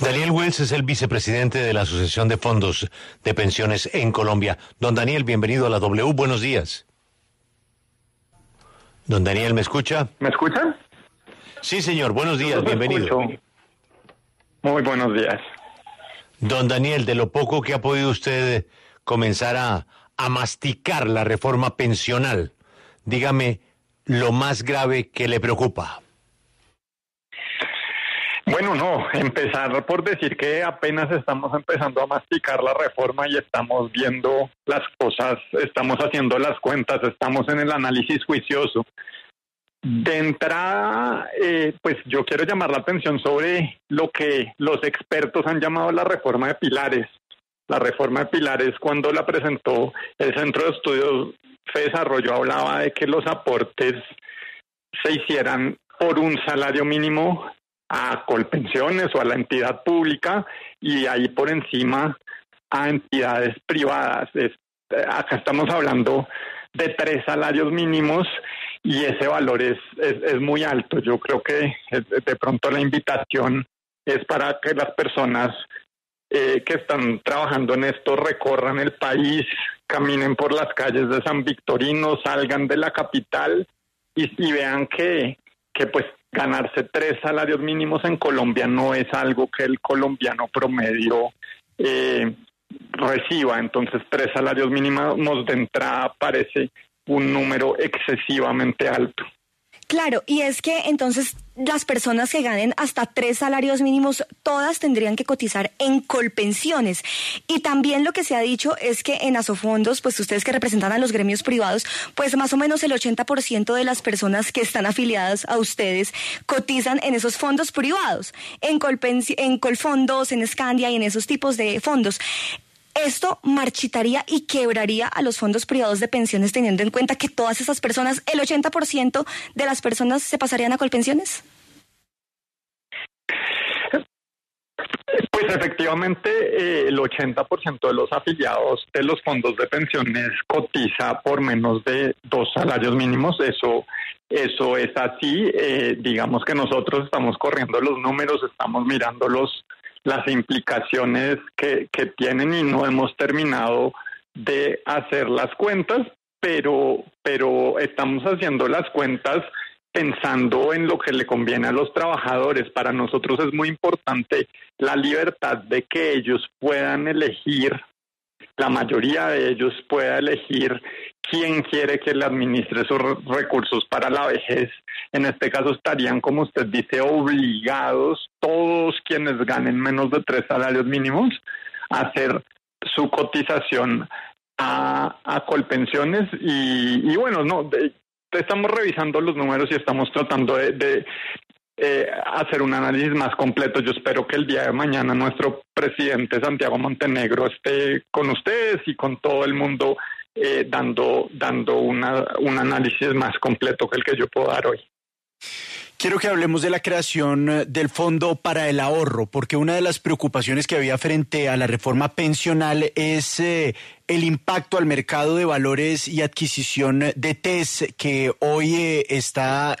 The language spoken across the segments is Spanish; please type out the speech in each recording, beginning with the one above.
Daniel Wells es el vicepresidente de la Asociación de Fondos de Pensiones en Colombia. Don Daniel, bienvenido a la W. Buenos días. Don Daniel, ¿me escucha? ¿Me escuchan? Sí, señor. Buenos días, bienvenido. Muy buenos días. Don Daniel, de lo poco que ha podido usted comenzar a, a masticar la reforma pensional, dígame lo más grave que le preocupa. Bueno, no, empezar por decir que apenas estamos empezando a masticar la reforma y estamos viendo las cosas, estamos haciendo las cuentas, estamos en el análisis juicioso. De entrada, eh, pues yo quiero llamar la atención sobre lo que los expertos han llamado la reforma de pilares. La reforma de pilares, cuando la presentó el Centro de Estudios de Desarrollo, hablaba de que los aportes se hicieran por un salario mínimo a Colpensiones o a la entidad pública y ahí por encima a entidades privadas. acá estamos hablando de tres salarios mínimos y ese valor es, es, muy alto. Yo creo que de pronto la invitación es para que las personas eh, que están trabajando en esto recorran el país, caminen por las calles de San Victorino, salgan de la capital y, y vean que, que pues ganarse tres salarios mínimos en Colombia no es algo que el colombiano promedio eh, reciba. Entonces, tres salarios mínimos de entrada parece un número excesivamente alto. Claro, y es que entonces las personas que ganen hasta tres salarios mínimos, todas tendrían que cotizar en colpensiones. Y también lo que se ha dicho es que en Asofondos, pues ustedes que representan a los gremios privados, pues más o menos el 80% de las personas que están afiliadas a ustedes cotizan en esos fondos privados, en, en Colfondos, en Scandia y en esos tipos de fondos. Esto marchitaría y quebraría a los fondos privados de pensiones teniendo en cuenta que todas esas personas, el 80% de las personas se pasarían a colpensiones. Pues efectivamente eh, el 80% de los afiliados de los fondos de pensiones cotiza por menos de dos salarios mínimos. Eso, eso es así. Eh, digamos que nosotros estamos corriendo los números, estamos mirando los, las implicaciones que, que tienen y no hemos terminado de hacer las cuentas, pero, pero estamos haciendo las cuentas pensando en lo que le conviene a los trabajadores. Para nosotros es muy importante la libertad de que ellos puedan elegir, la mayoría de ellos pueda elegir quién quiere que le administre sus recursos para la vejez. En este caso estarían, como usted dice, obligados todos quienes ganen menos de tres salarios mínimos a hacer su cotización a, a Colpensiones y, y bueno, no, estamos revisando los números y estamos tratando de, eh, hacer un análisis más completo. Yo espero que el día de mañana nuestro presidente Santiago Montenegro esté con ustedes y con todo el mundo eh, dando, dando una, un análisis más completo que el que yo puedo dar hoy. Quiero que hablemos de la creación eh, del Fondo para el Ahorro, porque una de las preocupaciones que había frente a la reforma pensional es eh, el impacto al mercado de valores y adquisición de TES, que hoy eh, está,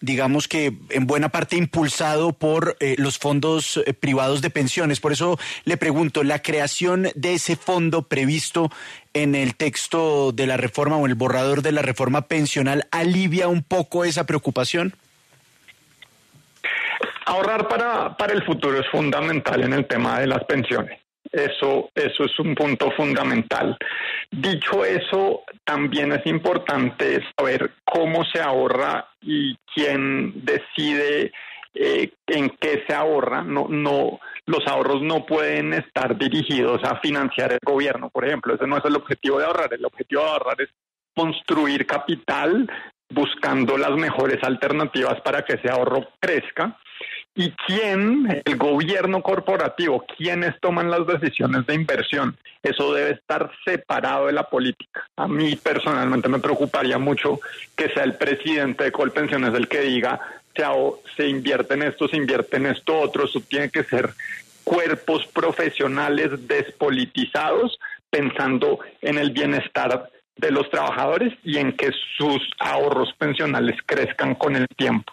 digamos que en buena parte impulsado por los fondos privados de pensiones. Por eso le pregunto, ¿la creación de ese fondo previsto en el texto de la reforma o el borrador de la reforma pensional alivia un poco esa preocupación? Ahorrar para, para el futuro es fundamental en el tema de las pensiones. Eso, eso es un punto fundamental. Dicho eso, también es importante saber cómo se ahorra y quién decide eh, en qué se ahorra. No, no, los ahorros no pueden estar dirigidos a financiar el gobierno, por ejemplo. Ese no es el objetivo de ahorrar. El objetivo de ahorrar es construir capital buscando las mejores alternativas para que ese ahorro crezca y quién, el gobierno corporativo, quiénes toman las decisiones de inversión. Eso debe estar separado de la política. A mí personalmente me preocuparía mucho que sea el presidente de Colpensiones el que diga se, se invierte en esto, se invierte en esto otro. Eso tiene que ser cuerpos profesionales despolitizados pensando en el bienestar de los trabajadores y en que sus ahorros pensionales crezcan con el tiempo.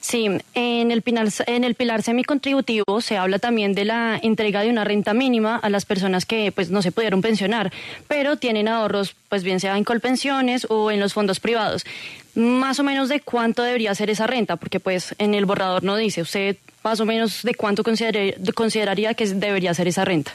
Sí, en el, pilar, en el pilar semicontributivo se habla también de la entrega de una renta mínima a las personas que pues no se pudieron pensionar, pero tienen ahorros, pues bien sea en Colpensiones o en los fondos privados. Más o menos de cuánto debería ser esa renta, porque pues en el borrador no dice, usted más o menos de cuánto consideraría que debería ser esa renta.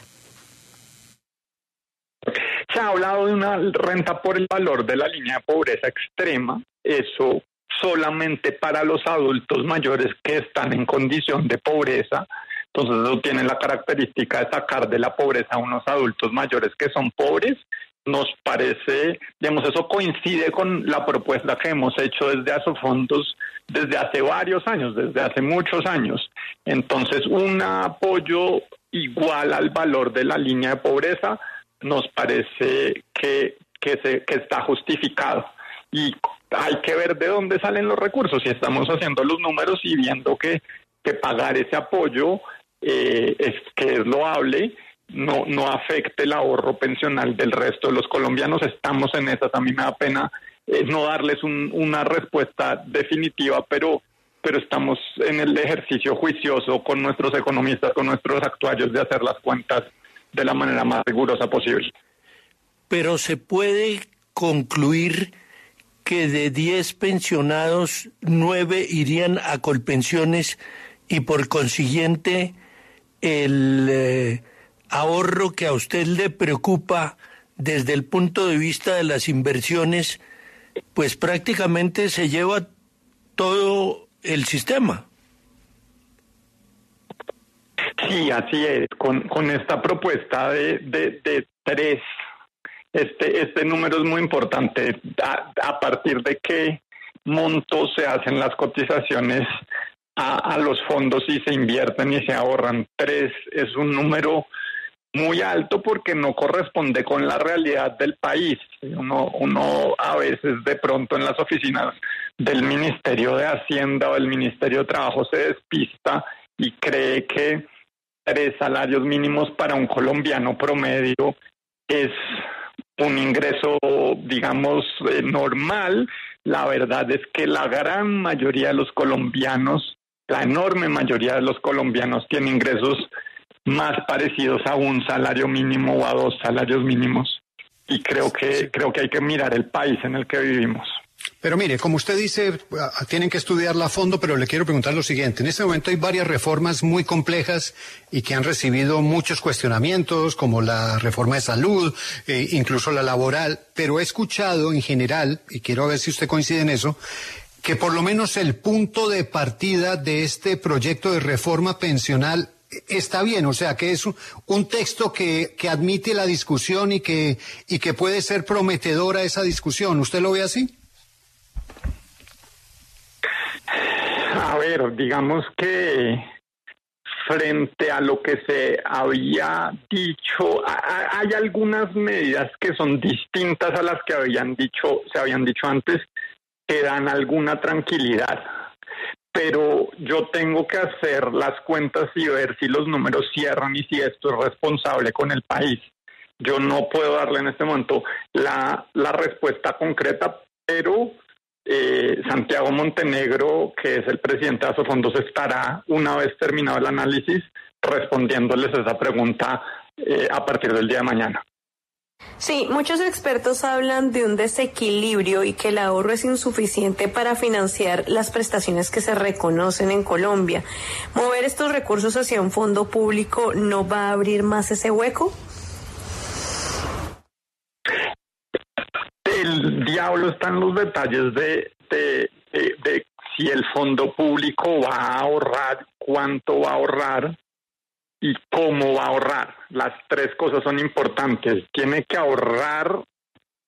Se ha hablado de una renta por el valor de la línea de pobreza extrema. Eso solamente para los adultos mayores que están en condición de pobreza. Entonces eso tiene la característica de sacar de la pobreza a unos adultos mayores que son pobres. Nos parece, digamos, eso coincide con la propuesta que hemos hecho desde Asofondos desde hace varios años, desde hace muchos años. Entonces, un apoyo igual al valor de la línea de pobreza nos parece que, se, que está justificado. Y hay que ver de dónde salen los recursos. Si estamos haciendo los números y viendo que, que pagar ese apoyo eh, es que es loable, no, no afecte el ahorro pensional del resto de los colombianos. Estamos en esa. A me da pena eh, no darles una respuesta definitiva, pero pero estamos en el ejercicio juicioso con nuestros economistas, con nuestros actuarios de hacer las cuentas de la manera más rigurosa posible. Pero se puede concluir que de 10 pensionados, 9 irían a colpensiones y por consiguiente el eh, ahorro que a usted le preocupa desde el punto de vista de las inversiones, pues prácticamente se lleva todo el sistema. Sí, así es. Con, con esta propuesta de, de, tres, este, este número es muy importante. A, partir de qué monto se hacen las cotizaciones a, a, los fondos y se invierten y se ahorran. Tres es un número muy alto porque no corresponde con la realidad del país. Uno, uno a veces de pronto en las oficinas del Ministerio de Hacienda o del Ministerio de Trabajo se despista y cree que tres salarios mínimos para un colombiano promedio es un ingreso, digamos, eh, normal. La verdad es que la gran mayoría de los colombianos, la enorme mayoría de los colombianos tiene ingresos más parecidos a un salario mínimo o a dos salarios mínimos. Y creo que, creo que hay que mirar el país en el que vivimos. Pero mire, como usted dice, tienen que estudiarla a fondo, pero le quiero preguntar lo siguiente. En este momento hay varias reformas muy complejas y que han recibido muchos cuestionamientos, como la reforma de salud, eh, incluso la laboral, pero he escuchado en general, y quiero ver si usted coincide en eso, que por lo menos el punto de partida de este proyecto de reforma pensional está bien, o sea, que es un, texto que, que, admite la discusión y que, y que puede ser prometedora esa discusión. ¿Usted lo ve así? A ver, digamos que frente a lo que se había dicho, hay algunas medidas que son distintas a las que habían dicho, se habían dicho antes, que dan alguna tranquilidad. Pero yo tengo que hacer las cuentas y ver si los números cierran y si esto es responsable con el país. Yo no puedo darle en este momento la, la respuesta concreta, pero eh, Santiago Montenegro, que es el presidente de Asofondos, estará, una vez terminado el análisis, respondiéndoles esa pregunta eh, a partir del día de mañana. Sí, muchos expertos hablan de un desequilibrio y que el ahorro es insuficiente para financiar las prestaciones que se reconocen en Colombia. ¿Mover estos recursos hacia un fondo público no va a abrir más ese hueco? el diablo está en los detalles de, de, si el fondo público va a ahorrar, cuánto va a ahorrar y cómo va a ahorrar. Las tres cosas son importantes. Tiene que ahorrar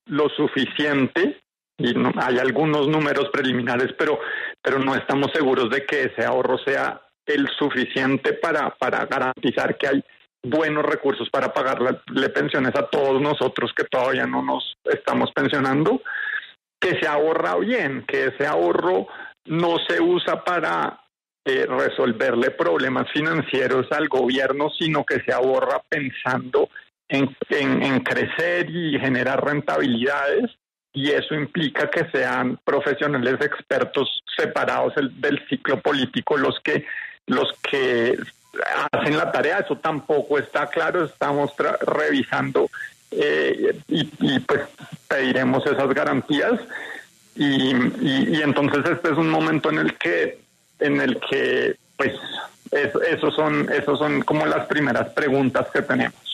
lo suficiente y hay algunos números preliminares, pero, pero no estamos seguros de que ese ahorro sea el suficiente para, para garantizar que hay buenos recursos para pagarle pensiones a todos nosotros que todavía no nos estamos pensionando, que se ahorra bien, que ese ahorro no se usa para eh, resolverle problemas financieros al gobierno, sino que se ahorra pensando en, crecer y generar rentabilidades y eso implica que sean profesionales expertos separados del ciclo político los que los que hacen la tarea, eso tampoco está claro, estamos revisando eh, y, pues pediremos esas garantías y, y, entonces este es un momento en el que en el que pues esos son esos son como las primeras preguntas que tenemos.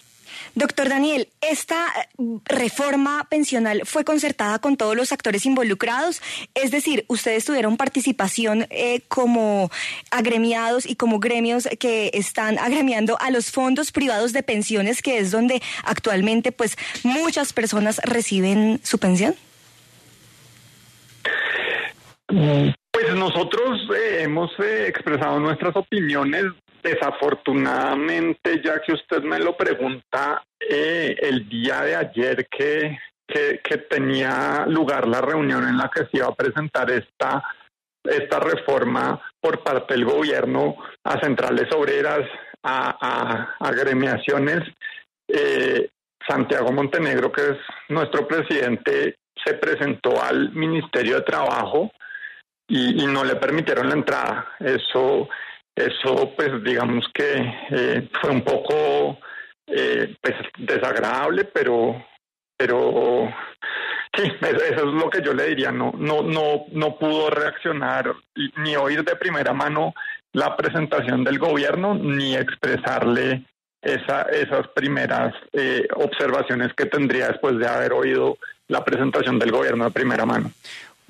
Doctor Daniel, ¿esta eh, reforma pensional fue concertada con todos los actores involucrados? Es decir, ustedes tuvieron participación eh, como agremiados y como gremios que están agremiando a los fondos privados de pensiones, que es donde actualmente pues muchas personas reciben su pensión. Pues nosotros eh, hemos expresado nuestras opiniones Desafortunadamente, ya que usted me lo pregunta, eh, el día de ayer que, que, tenía lugar la reunión en la que se iba a presentar esta, esta reforma por parte del gobierno a centrales obreras, a, a, agremiaciones, eh, Santiago Montenegro, que es nuestro presidente, se presentó al Ministerio de Trabajo y, y no le permitieron la entrada. Eso eso, pues, digamos que eh, fue un poco eh, pues, desagradable, pero, pero sí, eso es lo que yo le diría. No, no, no, no pudo reaccionar ni oír de primera mano la presentación del gobierno, ni expresarle esa, esas primeras eh, observaciones que tendría después de haber oído la presentación del gobierno de primera mano.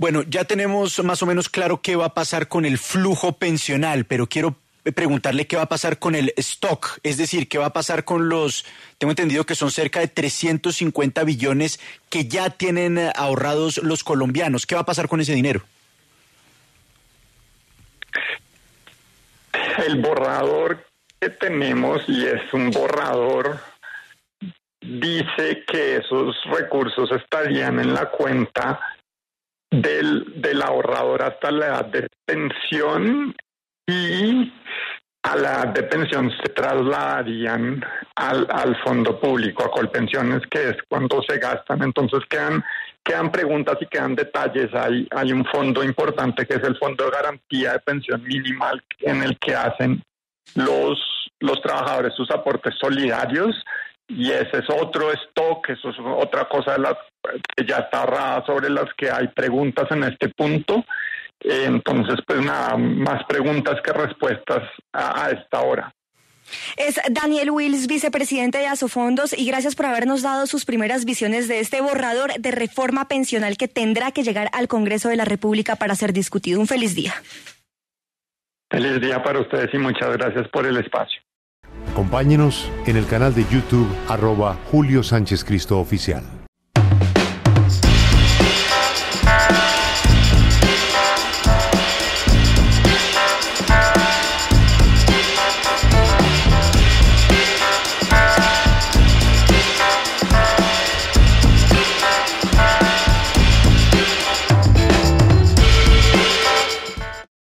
Bueno, ya tenemos más o menos claro qué va a pasar con el flujo pensional, pero quiero preguntarle qué va a pasar con el stock, es decir, qué va a pasar con los, tengo entendido que son cerca de 350 billones que ya tienen eh, ahorrados los colombianos. ¿Qué va a pasar con ese dinero? El borrador que tenemos, y es un borrador, dice que esos recursos estarían en la cuenta del, ahorrador hasta la edad de pensión y a la de pensión se trasladarían al, al fondo público, a Colpensiones, que es cuando se gastan. Entonces quedan, quedan preguntas y quedan detalles. Hay, hay un fondo importante que es el Fondo de Garantía de Pensión Minimal en el que hacen los, los trabajadores sus aportes solidarios y ese es otro stock, eso es otra cosa de las que ya está ahorrada sobre las que hay preguntas en este punto. Entonces, pues nada, más preguntas que respuestas a, esta hora. Es Daniel Wills, vicepresidente de Asofondos, y gracias por habernos dado sus primeras visiones de este borrador de reforma pensional que tendrá que llegar al Congreso de la República para ser discutido. Un feliz día. Feliz día para ustedes y muchas gracias por el espacio. Acompáñenos en el canal de YouTube arroba Julio Sánchez Cristo Oficial.